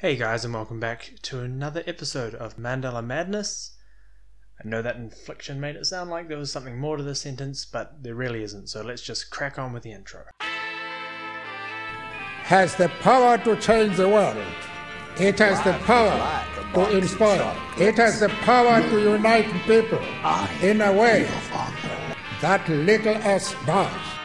Hey guys, and welcome back to another episode of Mandela Madness. I know that inflection made it sound like there was something more to the sentence, but there really isn't, so let's just crack on with the intro. has the power to change the world. It has the power to inspire. It has the power to unite people in a way that little else does.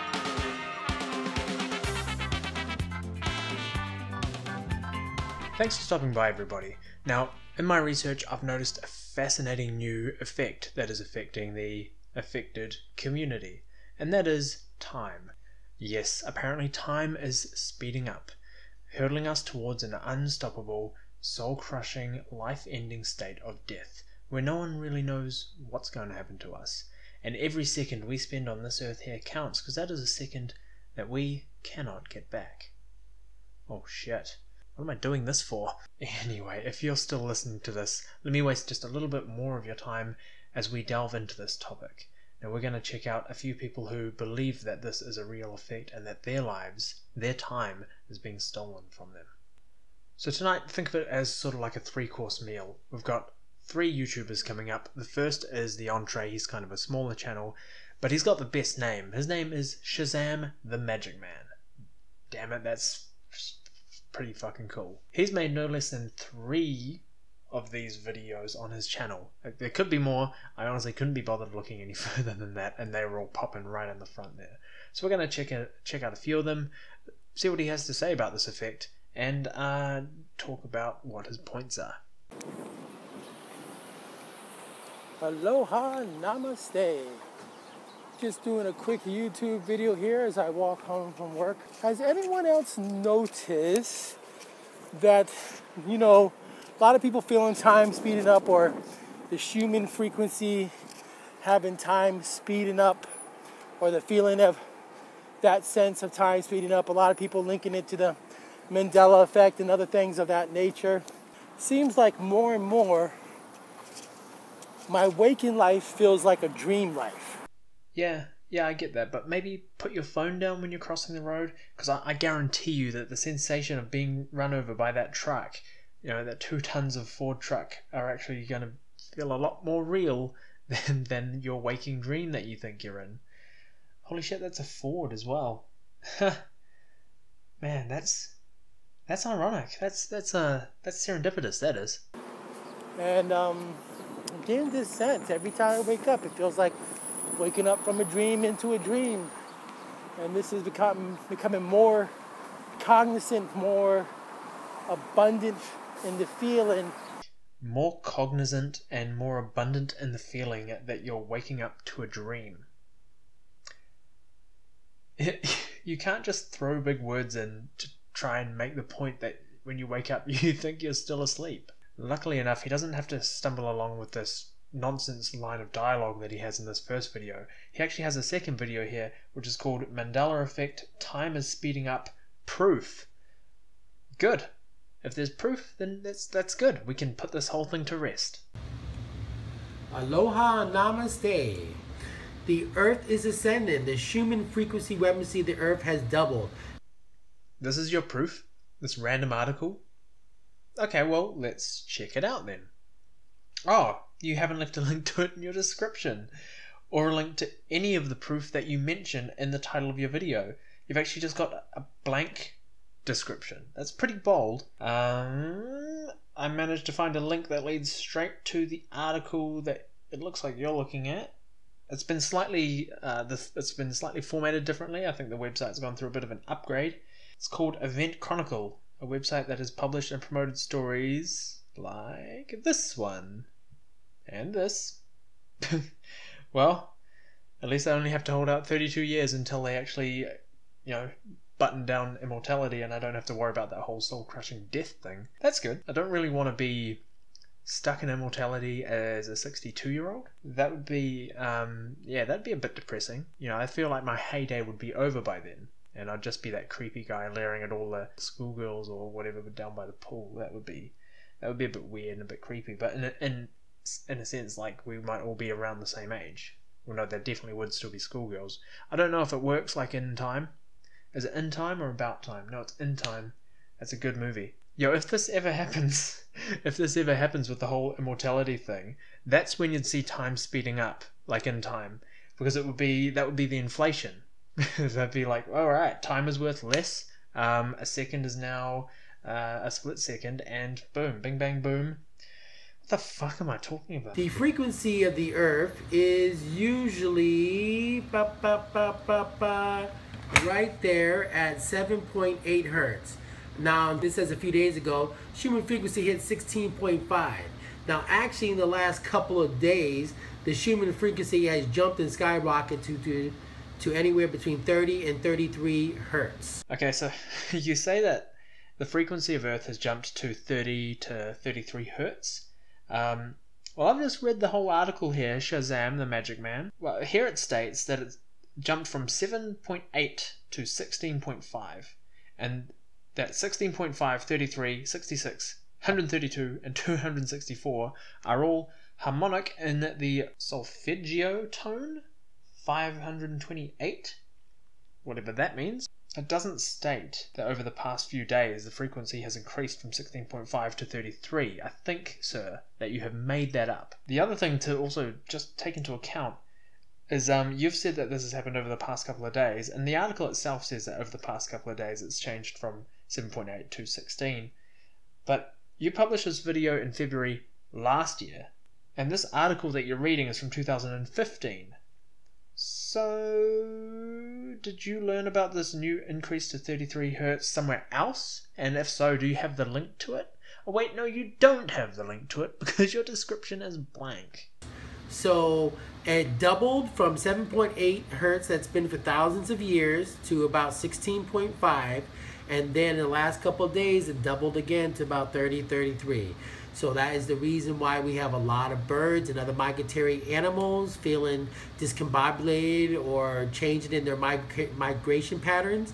Thanks for stopping by, everybody. Now, in my research, I've noticed a fascinating new effect that is affecting the affected community, and that is time. Yes, apparently time is speeding up, hurtling us towards an unstoppable, soul crushing, life ending state of death, where no one really knows what's going to happen to us. And every second we spend on this earth here counts, because that is a second that we cannot get back. Oh shit. What am I doing this for? Anyway, if you're still listening to this, let me waste just a little bit more of your time as we delve into this topic. Now, we're going to check out a few people who believe that this is a real effect and that their lives, their time, is being stolen from them. So, tonight, think of it as sort of like a three course meal. We've got three YouTubers coming up. The first is the entree, he's kind of a smaller channel, but he's got the best name. His name is Shazam the Magic Man. Damn it, that's pretty fucking cool. He's made no less than three of these videos on his channel. There could be more. I honestly couldn't be bothered looking any further than that, and they were all popping right in the front there. So we're gonna check out check out a few of them, see what he has to say about this effect, and uh, talk about what his points are. Aloha Namaste. Just doing a quick YouTube video here as I walk home from work. Has anyone else noticed that, you know, a lot of people feeling time speeding up or the Schumann frequency having time speeding up or the feeling of that sense of time speeding up. A lot of people linking it to the Mandela effect and other things of that nature. Seems like more and more my waking life feels like a dream life. Yeah, yeah, I get that, but maybe put your phone down when you're crossing the road, because I, I guarantee you that the sensation of being run over by that truck, you know, that two tons of Ford truck, are actually going to feel a lot more real than than your waking dream that you think you're in. Holy shit, that's a Ford as well. Man, that's that's ironic. That's that's uh that's serendipitous. That is. And um, getting this sense every time I wake up, it feels like waking up from a dream into a dream. And this is become, becoming more cognizant, more abundant in the feeling. more cognizant and more abundant in the feeling that you're waking up to a dream. You can't just throw big words in to try and make the point that when you wake up you think you're still asleep. Luckily enough, he doesn't have to stumble along with this nonsense line of dialogue that he has in this first video. He actually has a second video here, which is called Mandela Effect Time is Speeding Up Proof. Good. If there's proof, then that's that's good. We can put this whole thing to rest. Aloha Namaste. The Earth is ascending. The Schumann frequency frequency of the Earth has doubled. This is your proof? This random article? Okay, well, let's check it out then. Oh, you haven't left a link to it in your description, or a link to any of the proof that you mention in the title of your video. You've actually just got a blank description. That's pretty bold. Um, I managed to find a link that leads straight to the article that it looks like you're looking at. It's been slightly uh, the, it's been slightly formatted differently. I think the website's gone through a bit of an upgrade. It's called Event Chronicle, a website that has published and promoted stories like this one and this. well, at least I only have to hold out 32 years until they actually, you know, button down immortality and I don't have to worry about that whole soul crushing death thing. That's good. I don't really want to be stuck in immortality as a 62 year old. That would be, um, yeah, that'd be a bit depressing. You know, I feel like my heyday would be over by then. And I'd just be that creepy guy leering at all the schoolgirls or whatever down by the pool. That would be, that would be a bit weird and a bit creepy. But in in in a sense, like we might all be around the same age. Well, no, there definitely would still be schoolgirls. I don't know if it works like in time. Is it in time or about time? No, it's in time. That's a good movie. Yo, if this ever happens, if this ever happens with the whole immortality thing, that's when you'd see time speeding up, like in time, because it would be that would be the inflation. That'd be like, all right, time is worth less. Um, a second is now uh, a split second, and boom, bing bang boom. What the fuck am I talking about? The frequency of the Earth is usually ba, ba, ba, ba, ba, right there at 7.8 hertz. Now, this says a few days ago, Schumann frequency hit 16.5. Now, actually, in the last couple of days, the Schumann frequency has jumped and skyrocketed to, to, to anywhere between 30 and 33 hertz. Okay, so you say that the frequency of Earth has jumped to 30 to 33 hertz. Um, well, I've just read the whole article here, Shazam, the Magic Man. Well, here it states that it's jumped from 7.8 to 16.5, and that 16.5, 33, 66, 132, and 264 are all harmonic in the solfeggio tone 528, whatever that means. It doesn't state that over the past few days the frequency has increased from 16.5 to 33. I think, sir, that you have made that up. The other thing to also just take into account is um, you've said that this has happened over the past couple of days, and the article itself says that over the past couple of days it's changed from 7.8 to 16. But you published this video in February last year, and this article that you're reading is from 2015. So, did you learn about this new increase to 33 hertz somewhere else? And if so, do you have the link to it? Oh, wait, no, you don't have the link to it because your description is blank. So it doubled from 7.8 hertz, that's been for thousands of years, to about 16.5. And then in the last couple of days, it doubled again to about 30, 33. So that is the reason why we have a lot of birds and other migratory animals feeling discombobulated or changing in their migra- migration patterns.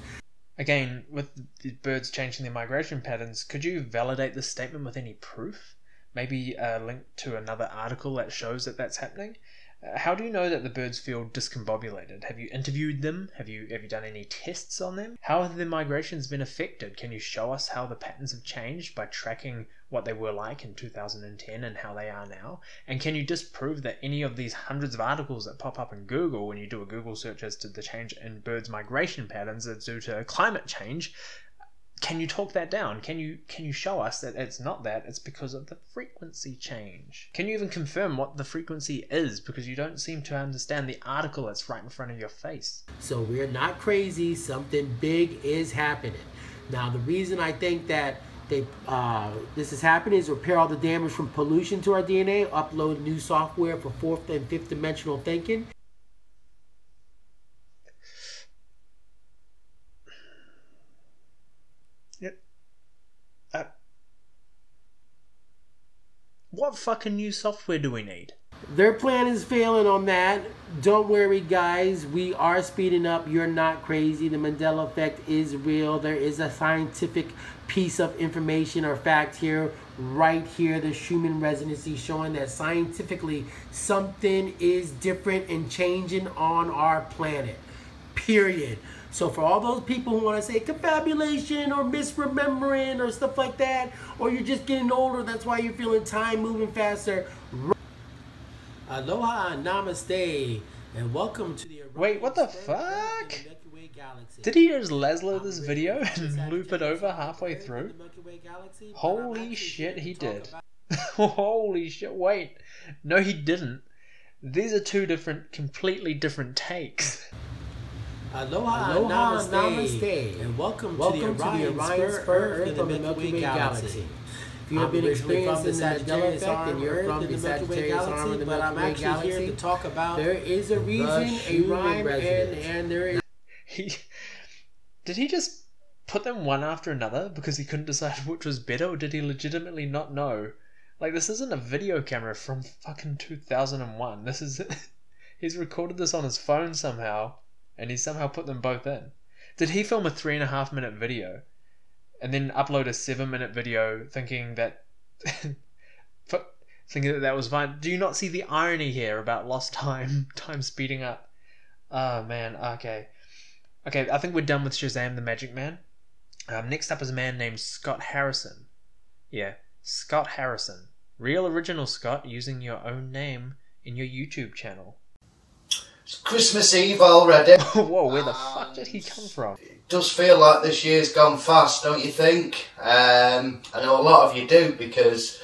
Again, with the birds changing their migration patterns, could you validate this statement with any proof? Maybe a link to another article that shows that that's happening? Uh, how do you know that the birds feel discombobulated? Have you interviewed them? Have you have you done any tests on them? How have their migrations been affected? Can you show us how the patterns have changed by tracking what they were like in 2010 and how they are now? And can you disprove that any of these hundreds of articles that pop up in Google when you do a Google search as to the change in birds' migration patterns are due to climate change can you talk that down? Can you can you show us that it's not that? It's because of the frequency change. Can you even confirm what the frequency is? Because you don't seem to understand the article that's right in front of your face. So we're not crazy. Something big is happening. Now the reason I think that they uh, this is happening is repair all the damage from pollution to our DNA, upload new software for fourth and fifth dimensional thinking, What fucking new software do we need? Their plan is failing on that. Don't worry, guys. We are speeding up. You're not crazy. The Mandela effect is real. There is a scientific piece of information or fact here, right here, the Schumann resonancy showing that scientifically something is different and changing on our planet. Period. So for all those people who want to say confabulation or misremembering or stuff like that, or you're just getting older, that's why you're feeling time moving faster. Aloha, namaste, and welcome to the. Wait, what the fuck? Did he just Laszlo this video and loop it over halfway through? Holy shit, he did. Holy shit, wait. No, he didn't. These are two different, completely different takes. Aloha, Aloha namaste, namaste, and welcome, welcome to the Orion, to the Orion Spur, Earth in the Milky Way galaxy. If you have been experiencing the Mandela effect and you're from the Sagittarius arm of the Milky Way galaxy, to talk about there is a reason, a rhyme, and, and there is. He did he just put them one after another because he couldn't decide which was better, or did he legitimately not know? Like this isn't a video camera from fucking two thousand and one. This is he's recorded this on his phone somehow and he somehow put them both in. Did he film a three and a half minute video and then upload a seven minute video thinking that thinking that that was fine? Do you not see the irony here about lost time, time speeding up? Oh man, okay. Okay, I think we're done with Shazam the Magic Man. Um, next up is a man named Scott Harrison. Yeah, Scott Harrison. Real original Scott using your own name in your YouTube channel. It's Christmas Eve already. Whoa, where the fuck did he come from? It does feel like this year's gone fast, don't you think? Um, I know a lot of you do because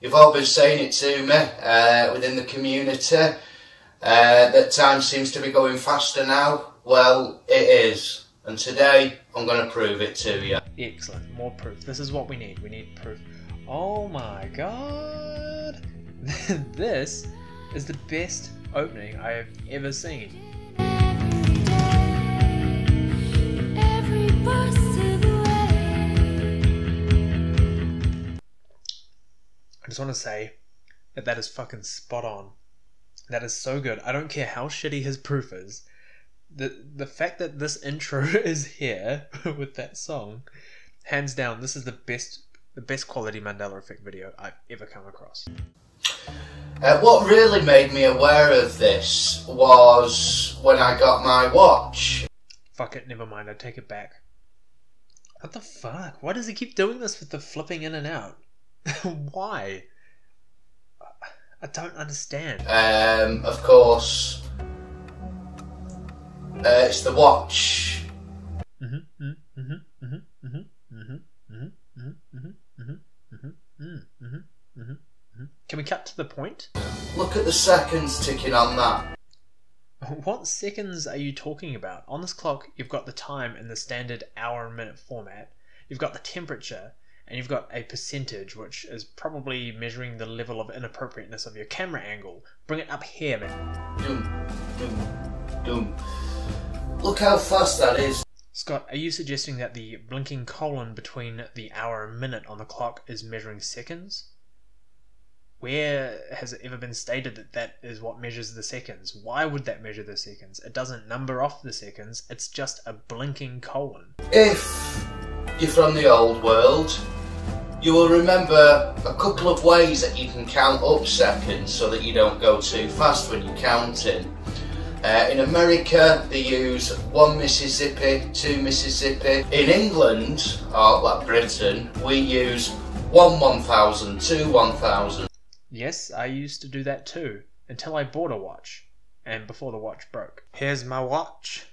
you've all been saying it to me uh, within the community uh, that time seems to be going faster now. Well, it is. And today I'm going to prove it to you. Excellent, more proof. This is what we need. We need proof. Oh my god! this is the best opening I have ever seen. I just want to say that that is fucking spot on. That is so good. I don't care how shitty his proof is. The the fact that this intro is here with that song, hands down, this is the best the best quality Mandela Effect video I've ever come across. Uh, what really made me aware of this was when I got my watch. Fuck it, never mind. I take it back. What the fuck? Why does he keep doing this with the flipping in and out? Why? I don't understand. Um, of course, uh, it's the watch. Can we cut to the point? Look at the seconds ticking on that. What seconds are you talking about? On this clock, you've got the time in the standard hour and minute format, you've got the temperature, and you've got a percentage, which is probably measuring the level of inappropriateness of your camera angle. Bring it up here, man. Doom, doom, doom. Look how fast that is. Scott, are you suggesting that the blinking colon between the hour and minute on the clock is measuring seconds? Where has it ever been stated that that is what measures the seconds? Why would that measure the seconds? It doesn't number off the seconds, it's just a blinking colon. If you're from the old world, you will remember a couple of ways that you can count up seconds so that you don't go too fast when you're counting. Uh, in America, they use one Mississippi, two Mississippi. In England, or like Britain, we use one 1000, two 1000. Yes, I used to do that too, until I bought a watch, and before the watch broke. Here's my watch.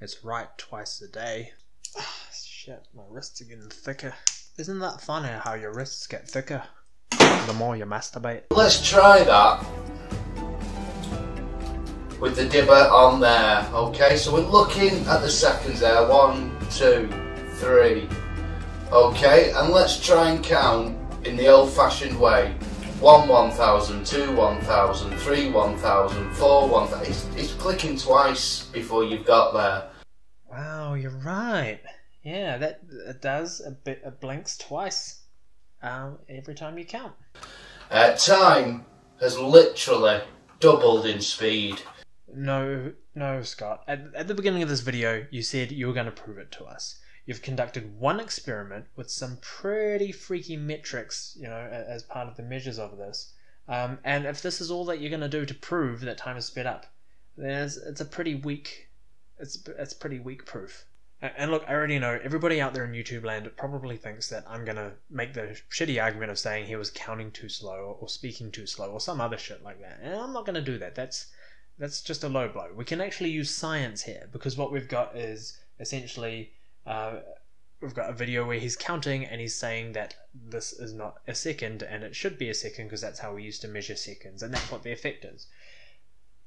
It's right twice a day. Ah, shit, my wrists are getting thicker. Isn't that funny how your wrists get thicker the more you masturbate? Let's try that with the dibber on there. Okay, so we're looking at the seconds there. One, two, three. Okay, and let's try and count in the old fashioned way. One 1000, two 1000, three 1000, four 1000. It's, it's clicking twice before you've got there. Wow, you're right. Yeah, that it does. A bit, it blinks twice um, every time you count. Uh, time has literally doubled in speed. No, no, Scott. At, at the beginning of this video, you said you were going to prove it to us. You've conducted one experiment with some pretty freaky metrics, you know, as part of the measures of this. Um, and if this is all that you're going to do to prove that time is sped up, then it's, it's a pretty weak, it's it's pretty weak proof. A- And look, I already know everybody out there in YouTube land probably thinks that I'm gonna make the shitty argument of saying he was counting too slow or speaking too slow or some other shit like that. And I'm not gonna do that. That's that's just a low blow. We can actually use science here because what we've got is essentially uh, we've got a video where he's counting and he's saying that this is not a second and it should be a second because that's how we used to measure seconds and that's what the effect is.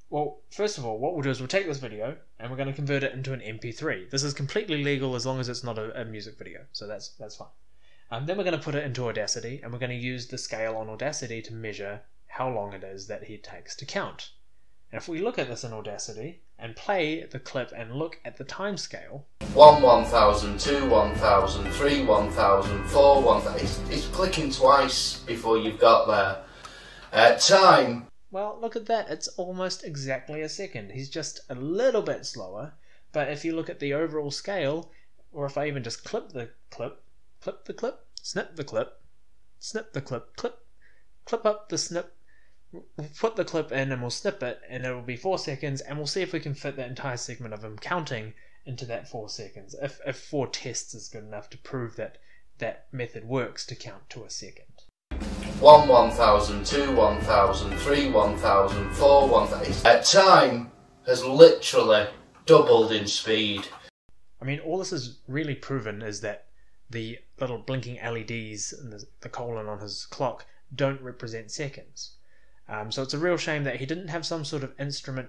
Well, first of all, what we'll do is we'll take this video and we're going to convert it into an MP3. This is completely legal as long as it's not a, a music video, so that's that's fine. Um, then we're going to put it into Audacity and we're going to use the scale on Audacity to measure how long it is that he takes to count. If we look at this in Audacity and play the clip and look at the time scale, One 1000, two 1000, three 1000, four 1000. It's, it's clicking twice before you've got there. Uh, time well, look at that. It's almost exactly a second. He's just a little bit slower, but if you look at the overall scale, or if I even just clip the clip, clip the clip, snip the clip, snip the clip, clip, clip up the snip, put the clip in and we'll snip it, and it will be four seconds, and we'll see if we can fit that entire segment of him counting into that four seconds. If, if four tests is good enough to prove that that method works to count to a second. 1 1000, 2 1000, 3 1000, 4 1000. At time has literally doubled in speed. I mean, all this is really proven is that the little blinking LEDs and the, the colon on his clock don't represent seconds. Um, so it's a real shame that he didn't have some sort of instrument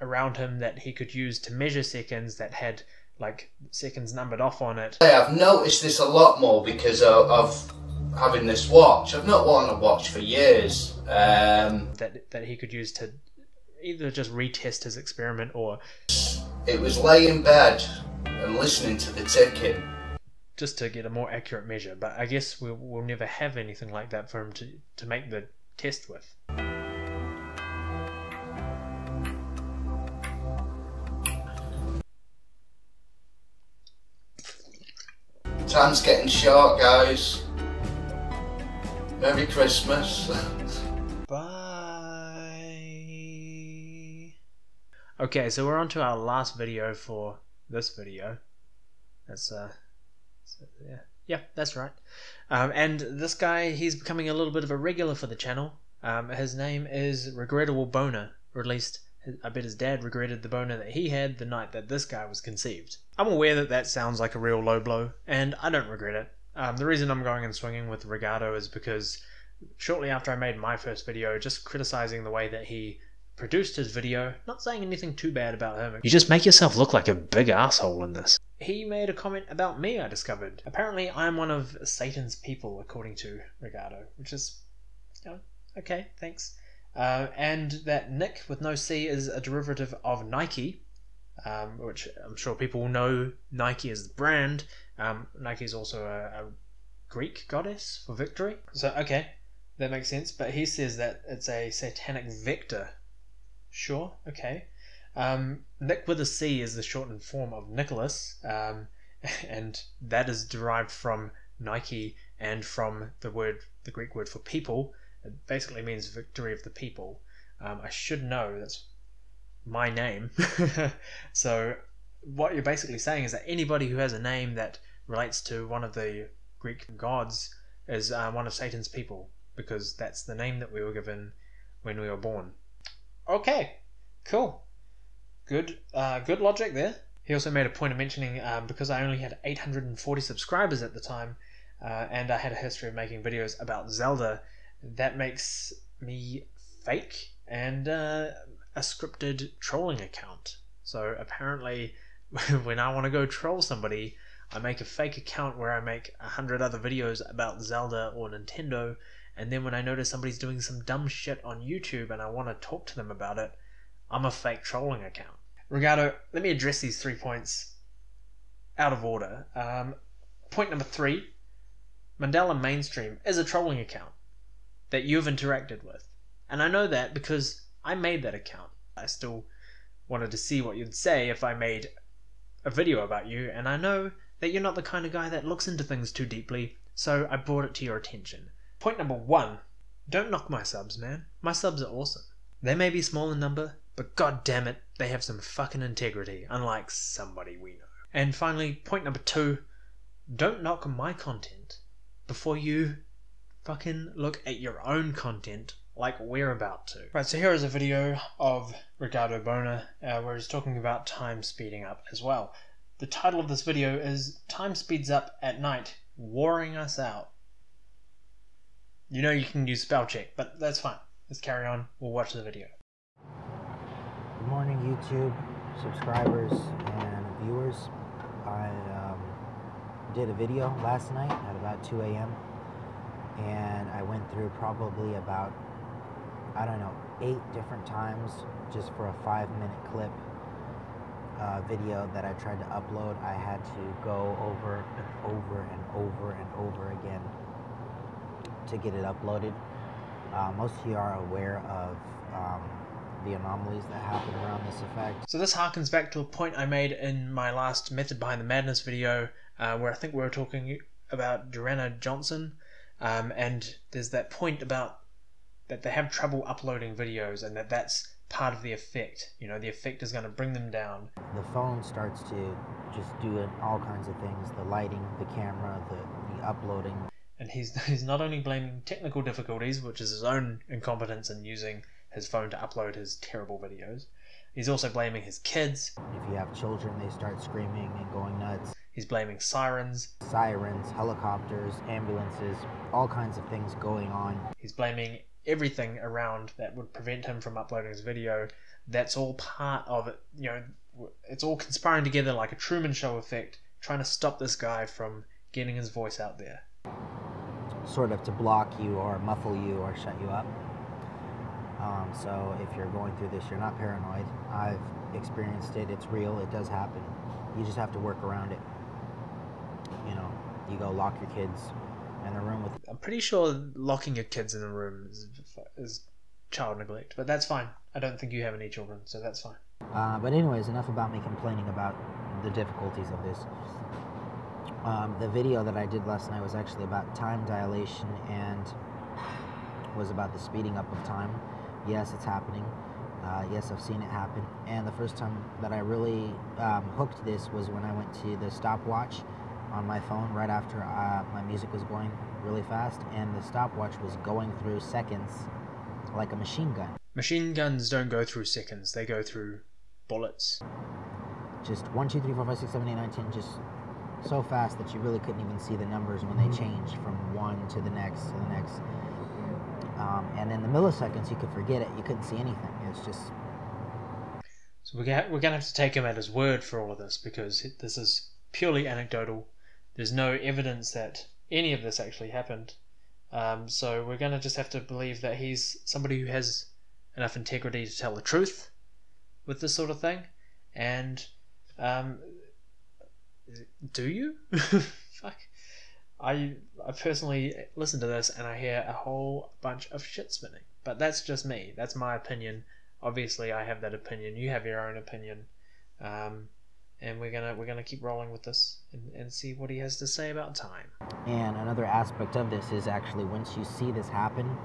around him that he could use to measure seconds that had like seconds numbered off on it. I've noticed this a lot more because of, of having this watch. I've not worn a watch for years. Um, that that he could use to either just retest his experiment or it was lay in bed and listening to the ticking. just to get a more accurate measure. But I guess we'll, we'll never have anything like that for him to, to make the test with. Time's getting short, guys. Merry Christmas. Bye. Okay, so we're on to our last video for this video. That's uh, so, yeah, yeah, that's right. Um, and this guy, he's becoming a little bit of a regular for the channel. Um, his name is Regrettable Boner, least I bet his dad regretted the boner that he had the night that this guy was conceived. I'm aware that that sounds like a real low blow, and I don't regret it. Um, the reason I'm going and swinging with Ricardo is because shortly after I made my first video, just criticizing the way that he produced his video, not saying anything too bad about him. You just make yourself look like a big asshole in this. He made a comment about me, I discovered. Apparently, I'm one of Satan's people, according to Ricardo, which is, you know, okay, thanks. Uh, and that Nick with no C is a derivative of Nike, um, which I'm sure people know Nike as the brand. Um, Nike is also a, a Greek goddess for victory. So, okay, that makes sense. But he says that it's a satanic vector. Sure, okay. Um, Nick with a C is the shortened form of Nicholas, um, and that is derived from Nike and from the word, the Greek word for people. It basically means victory of the people. Um, I should know that's my name. so what you're basically saying is that anybody who has a name that relates to one of the Greek gods is uh, one of Satan's people because that's the name that we were given when we were born. Okay, cool, good, uh, good logic there. He also made a point of mentioning um, because I only had 840 subscribers at the time, uh, and I had a history of making videos about Zelda. That makes me fake and uh, a scripted trolling account. So apparently, when I want to go troll somebody, I make a fake account where I make a hundred other videos about Zelda or Nintendo, and then when I notice somebody's doing some dumb shit on YouTube and I want to talk to them about it, I'm a fake trolling account. Ricardo, let me address these three points out of order. Um, point number three Mandela Mainstream is a trolling account that you've interacted with. And I know that because I made that account. I still wanted to see what you'd say if I made a video about you, and I know that you're not the kind of guy that looks into things too deeply, so I brought it to your attention. Point number one don't knock my subs, man. My subs are awesome. They may be small in number, but god damn it, they have some fucking integrity, unlike somebody we know. And finally, point number two don't knock my content before you fucking look at your own content like we're about to. Right, so here is a video of Ricardo Bona uh, where he's talking about time speeding up as well. The title of this video is Time Speeds Up at Night, Warring Us Out. You know you can use spell check, but that's fine. Let's carry on. We'll watch the video. Good morning, YouTube subscribers and viewers. I um, did a video last night at about 2 a.m. and I went through probably about, I don't know, eight different times just for a five minute clip uh, video that I tried to upload. I had to go over and over and over and over again to get it uploaded. Uh, most of you are aware of um, the anomalies that happen around this effect. So this harkens back to a point I made in my last Method Behind the Madness video, uh, where I think we were talking about Joanna Johnson, um, and there's that point about that they have trouble uploading videos, and that that's part of the effect. You know, the effect is going to bring them down. The phone starts to just do it- all kinds of things the lighting, the camera, the, the uploading. And he's, he's not only blaming technical difficulties, which is his own incompetence in using his phone to upload his terrible videos, he's also blaming his kids, If you have children, they start screaming and going nuts. He's blaming sirens, Sirens, helicopters, ambulances, all kinds of things going on. he's blaming everything around that would prevent him from uploading his video. That's all part of it. You know, it's all conspiring together like a Truman Show effect, trying to stop this guy from getting his voice out there. sort of to block you or muffle you or shut you up. Um, so if you're going through this, you're not paranoid. I've experienced it. It's real. It does happen. You just have to work around it. You know, you go lock your kids in a room with. I'm pretty sure locking your kids in a room is, is child neglect, but that's fine. I don't think you have any children, so that's fine. Uh, but anyways, enough about me complaining about the difficulties of this. Um, the video that I did last night was actually about time dilation and was about the speeding up of time. Yes, it's happening. Uh, yes, I've seen it happen. And the first time that I really um, hooked this was when I went to the stopwatch on my phone right after uh, my music was going really fast, and the stopwatch was going through seconds like a machine gun. Machine guns don't go through seconds, they go through bullets. just 1, 2, 3, 4, 5, 6, 7, 8, 9, 10, just so fast that you really couldn't even see the numbers when they changed from one to the next to the next. Um, and in the milliseconds, you could forget it. You couldn't see anything. It's just, So we're gonna, we're gonna have to take him at his word for all of this because this is purely anecdotal. There's no evidence that any of this actually happened. Um, so we're gonna just have to believe that he's somebody who has enough integrity to tell the truth with this sort of thing. And um, do you? Fuck. I I personally listen to this and I hear a whole bunch of shit spinning. But that's just me. That's my opinion. Obviously, I have that opinion. You have your own opinion, um, and we're gonna we're gonna keep rolling with this and, and see what he has to say about time. and another aspect of this is actually once you see this happen,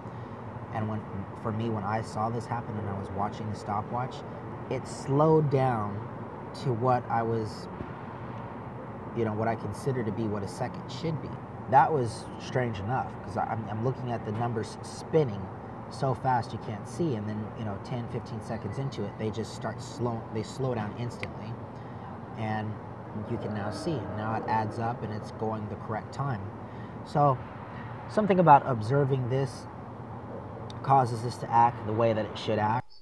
and when, for me, when I saw this happen and I was watching the stopwatch, it slowed down to what I was, you know, what I consider to be what a second should be. That was strange enough because I'm, I'm looking at the numbers spinning so fast you can't see and then you know 10 15 seconds into it they just start slow they slow down instantly and you can now see now it adds up and it's going the correct time so something about observing this causes this to act the way that it should act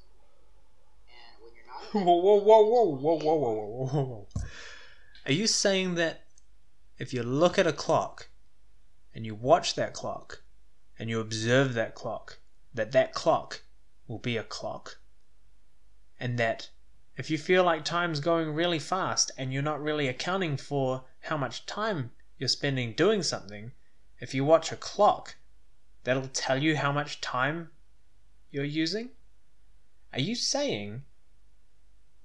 Whoa whoa whoa whoa whoa whoa whoa whoa whoa whoa! Are you saying that if you look at a clock and you watch that clock and you observe that clock, that that clock will be a clock? And that if you feel like time's going really fast and you're not really accounting for how much time you're spending doing something, if you watch a clock, that'll tell you how much time you're using? Are you saying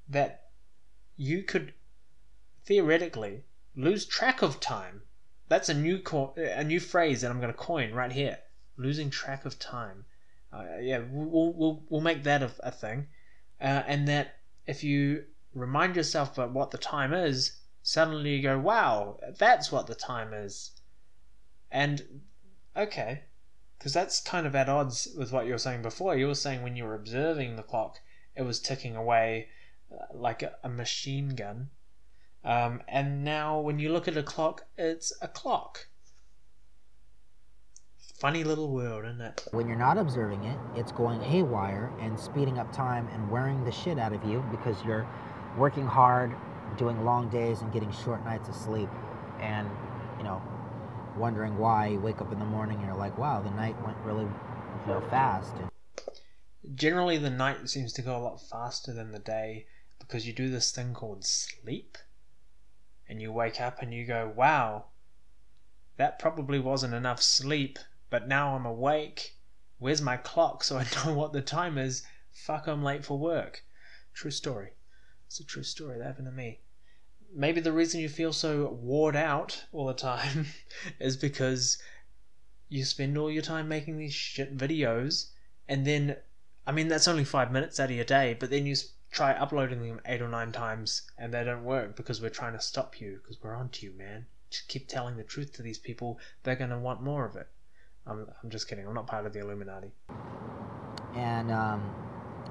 that you could theoretically lose track of time? That's a new co- a new phrase that I'm going to coin right here. Losing track of time. Uh, yeah, we'll, we'll we'll make that a, a thing, uh, and that if you remind yourself what the time is, suddenly you go, "Wow, that's what the time is," and okay, because that's kind of at odds with what you were saying before. You were saying when you were observing the clock, it was ticking away uh, like a, a machine gun, um, and now when you look at a clock, it's a clock. Funny little world, isn't it? when you're not observing it it's going haywire and speeding up time and wearing the shit out of you because you're working hard doing long days and getting short nights of sleep and you know wondering why you wake up in the morning and you're like wow the night went really you know fast and Generally, the night seems to go a lot faster than the day because you do this thing called sleep. And you wake up and you go, wow, that probably wasn't enough sleep, but now I'm awake. Where's my clock so I know what the time is? Fuck, I'm late for work. True story. It's a true story that happened to me. Maybe the reason you feel so worn out all the time is because you spend all your time making these shit videos and then I mean, that's only five minutes out of your day, but then you try uploading them eight or nine times and they don't work because we're trying to stop you because we're onto you, man. Just keep telling the truth to these people. They're going to want more of it. I'm, I'm just kidding. I'm not part of the Illuminati. and um,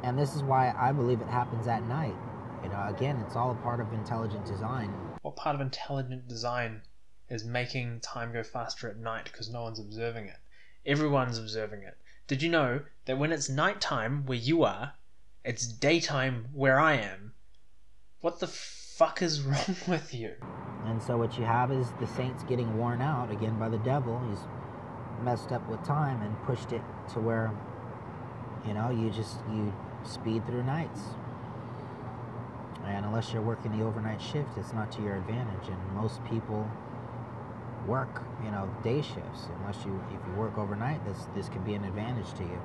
and this is why I believe it happens at night. You know, again, it's all a part of intelligent design. What part of intelligent design is making time go faster at night because no one's observing it? Everyone's observing it. Did you know that when it's nighttime where you are, it's daytime where I am? What the fuck is wrong with you? And so what you have is the saints getting worn out again by the devil. He's messed up with time and pushed it to where, you know, you just you speed through nights. And unless you're working the overnight shift, it's not to your advantage. And most people work, you know, day shifts. Unless you if you work overnight, this this can be an advantage to you.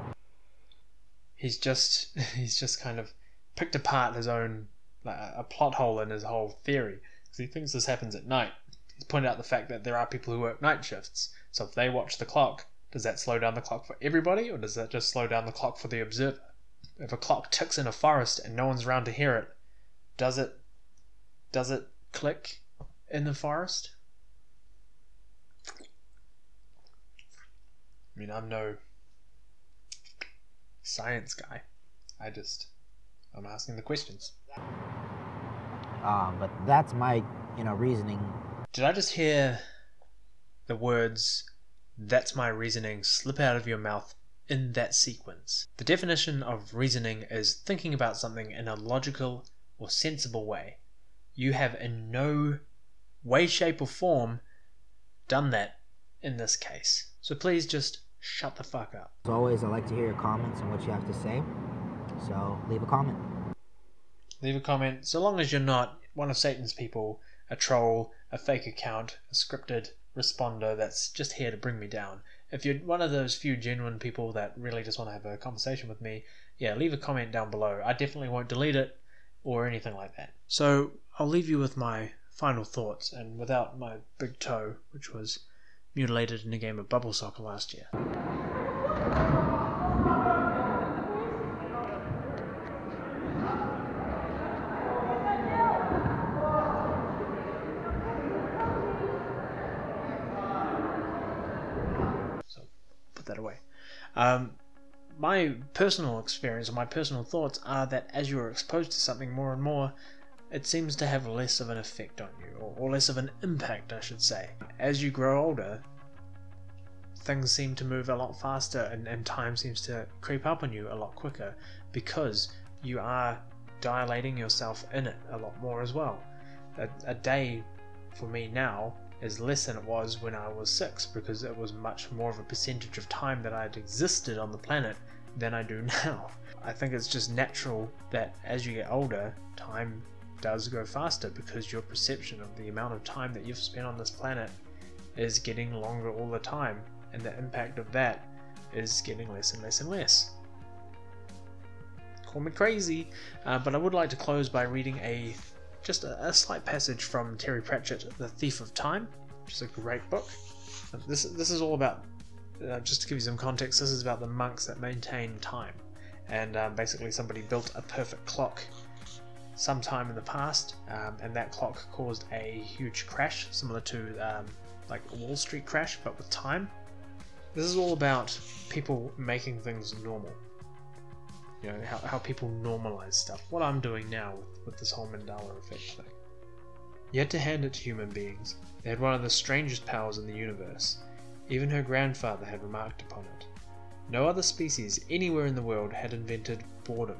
He's just he's just kind of picked apart his own like a plot hole in his whole theory because he thinks this happens at night. He's pointed out the fact that there are people who work night shifts. So if they watch the clock, does that slow down the clock for everybody, or does that just slow down the clock for the observer? If a clock ticks in a forest and no one's around to hear it, does it does it click in the forest? I mean, I'm no science guy. I just I'm asking the questions. Um, but that's my you know reasoning. Did I just hear the words that's my reasoning slip out of your mouth in that sequence? The definition of reasoning is thinking about something in a logical or sensible way. You have in no way, shape, or form done that in this case. So please just shut the fuck up. As always, I like to hear your comments and what you have to say. So leave a comment. Leave a comment so long as you're not one of Satan's people, a troll, a fake account, a scripted responder that's just here to bring me down. If you're one of those few genuine people that really just want to have a conversation with me, yeah, leave a comment down below. I definitely won't delete it or anything like that. So I'll leave you with my final thoughts and without my big toe, which was mutilated in a game of bubble soccer last year. So put that away. Um, my personal experience my personal thoughts are that as you're exposed to something more and more, it seems to have less of an effect on you, or, or less of an impact, I should say. As you grow older, things seem to move a lot faster and, and time seems to creep up on you a lot quicker because you are dilating yourself in it a lot more as well. A, a day for me now is less than it was when I was six because it was much more of a percentage of time that I had existed on the planet than I do now. I think it's just natural that as you get older, time does go faster because your perception of the amount of time that you've spent on this planet is getting longer all the time, and the impact of that is getting less and less and less. Call me crazy, uh, but I would like to close by reading a just a, a slight passage from Terry Pratchett, The Thief of Time, which is a great book. This this is all about uh, just to give you some context. This is about the monks that maintain time, and um, basically somebody built a perfect clock sometime in the past, um, and that clock caused a huge crash, similar to um, like a Wall Street crash, but with time. This is all about people making things normal. You know, how, how people normalize stuff. What I'm doing now with, with this whole Mandela effect thing. Had to hand it to human beings. They had one of the strangest powers in the universe. Even her grandfather had remarked upon it. No other species anywhere in the world had invented boredom.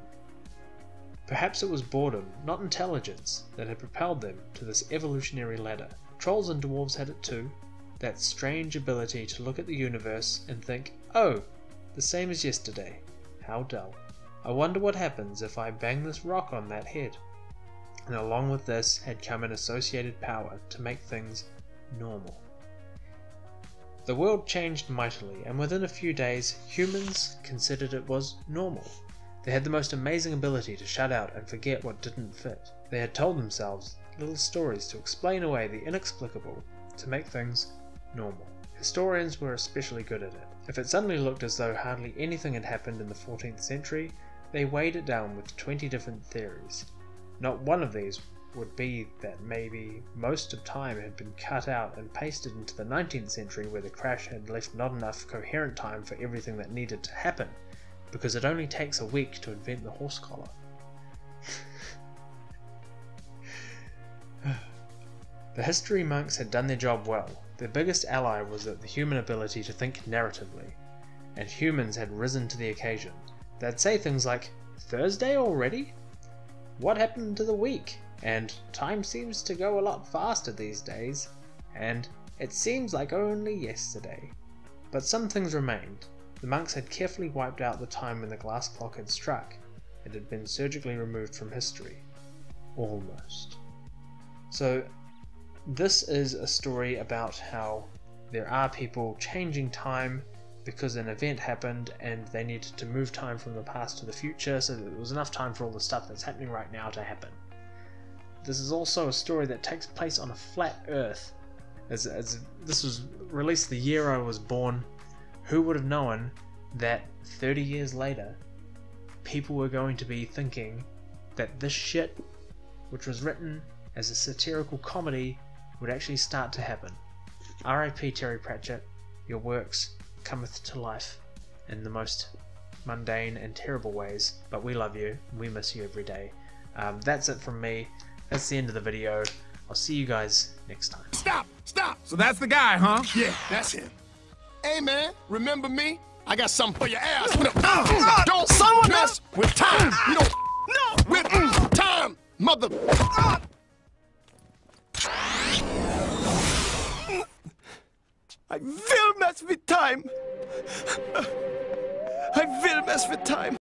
Perhaps it was boredom, not intelligence, that had propelled them to this evolutionary ladder. Trolls and dwarves had it too. That strange ability to look at the universe and think, oh, the same as yesterday. How dull. I wonder what happens if I bang this rock on that head. And along with this had come an associated power to make things normal. The world changed mightily, and within a few days, humans considered it was normal. They had the most amazing ability to shut out and forget what didn't fit. They had told themselves little stories to explain away the inexplicable, to make things normal. Historians were especially good at it. If it suddenly looked as though hardly anything had happened in the 14th century, they weighed it down with 20 different theories. Not one of these would be that maybe most of time had been cut out and pasted into the 19th century where the crash had left not enough coherent time for everything that needed to happen, because it only takes a week to invent the horse collar. the history monks had done their job well. Their biggest ally was the human ability to think narratively, and humans had risen to the occasion. They'd say things like, Thursday already? What happened to the week? And time seems to go a lot faster these days. And it seems like only yesterday. But some things remained. The monks had carefully wiped out the time when the glass clock had struck. It had been surgically removed from history. Almost. So, this is a story about how there are people changing time because an event happened and they needed to move time from the past to the future so that there was enough time for all the stuff that's happening right now to happen. This is also a story that takes place on a flat Earth. As, as this was released the year I was born, who would have known that 30 years later, people were going to be thinking that this shit, which was written as a satirical comedy, would actually start to happen. R.I.P. Terry Pratchett, your works cometh to life in the most mundane and terrible ways, but we love you, and we miss you every day. Um, that's it from me. That's the end of the video. I'll see you guys next time. Stop! Stop! So that's the guy, huh? Yeah, that's him. Hey, man, remember me? I got something for your ass. Uh, no, uh, don't someone mess with time. Uh, you don't no with mm, time, mother. I will mess with time. I will mess with time.